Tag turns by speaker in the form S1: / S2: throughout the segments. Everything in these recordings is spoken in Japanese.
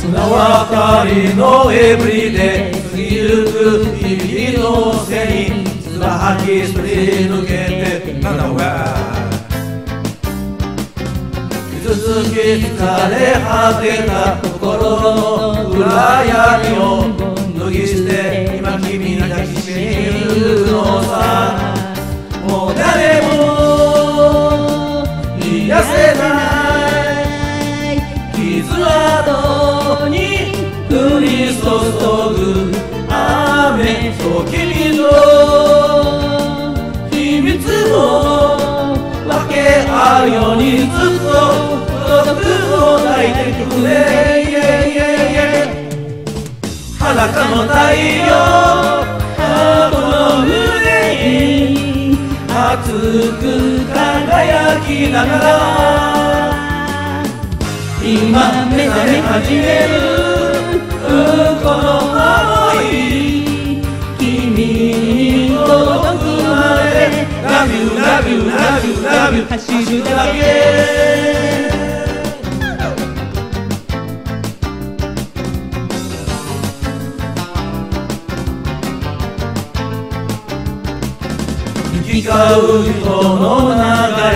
S1: 綱渡りのエブリデイ過ぎゆく日々の背に綱吐きすり抜けてなんだお前傷つき疲れ果てた心の暗闇を脱ぎ捨て今君に抱きしめるのさ。もう誰も癒せない。傷跡に降り注ぐ雨と君の秘密を分け合うようにずっと孤独を抱いてくれ。裸の太陽この胸に熱く輝きながら。今目覚め始めるこの想い君に届くまで Love you, love you, love you, love you 走るだけ行き交う人の流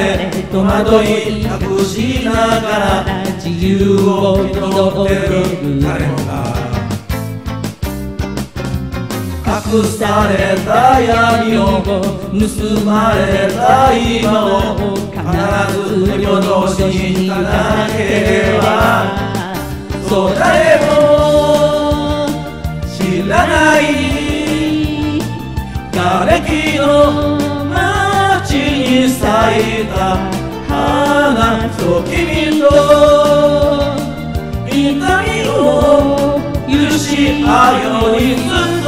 S1: れ戸惑い隠しながら自由を祈ってる誰もが。隠された闇を盗まれた今を必ず取り戻しに行かなければ。そう誰も知らない。瓦礫の咲いた花と君と痛みを許し合うようにずっと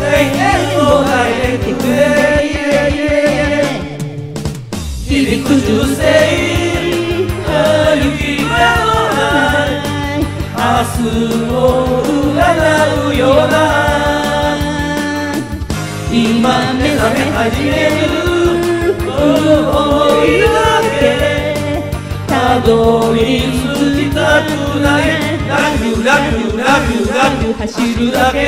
S1: 永遠を抱いてくれ響く銃声雪がのない明日を占うような今目覚め始める追いだけたどり着きたくないラグラグラグラ,楽走るだけ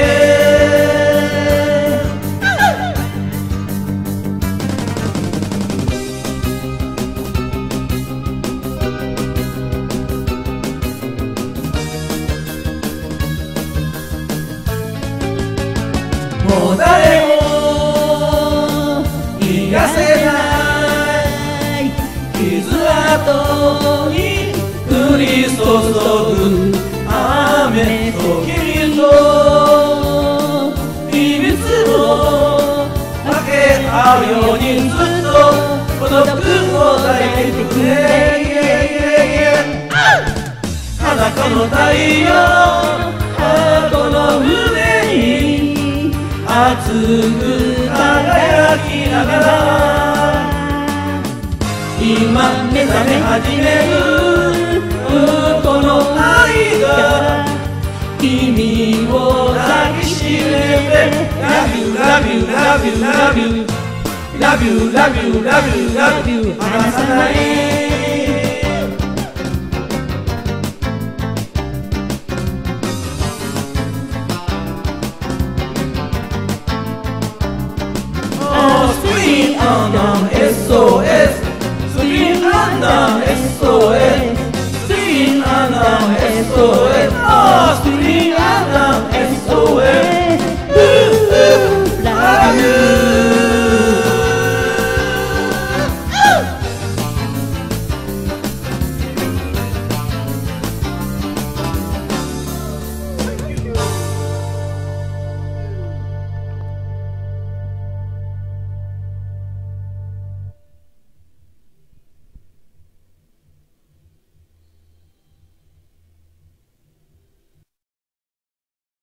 S1: 「もう誰も癒せない」後に降り注ぐ雨と君と秘密を分けたうようにずっと孤独を抱いてくれ裸の太陽ハーの胸に熱く輝きながら。今目覚め始めるこの愛が君を抱きしめて Love you, love you, love you, love you Love you, love you, love you, love you 離さない Oh, sweet on your